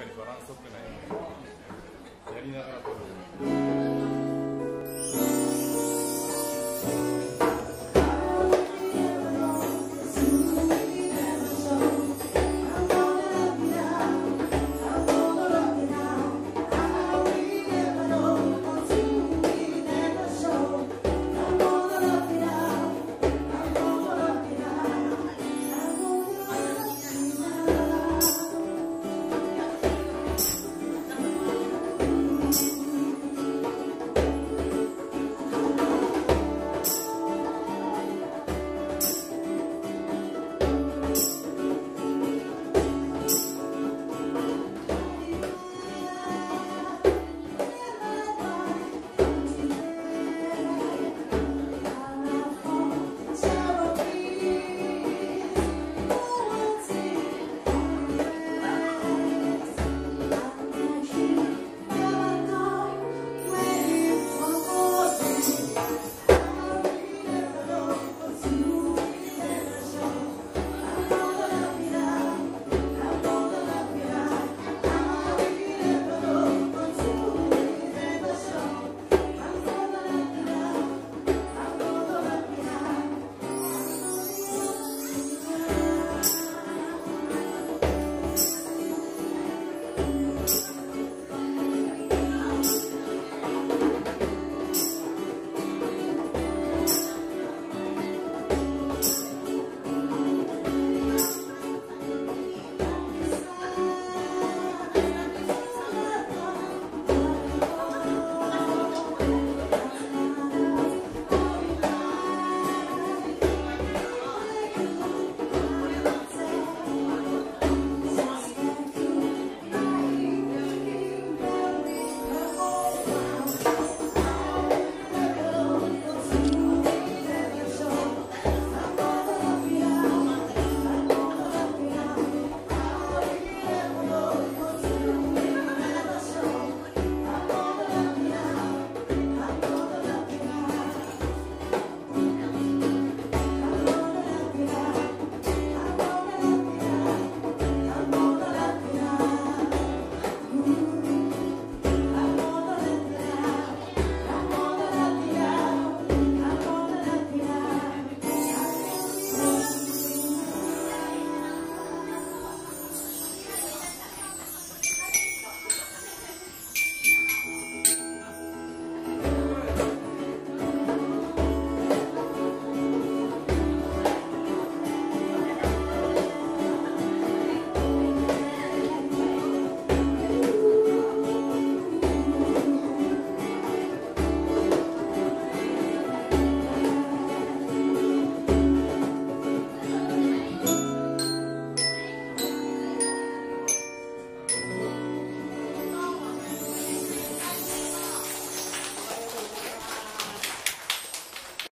かにバランスよくない。やりながら撮る。